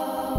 oh.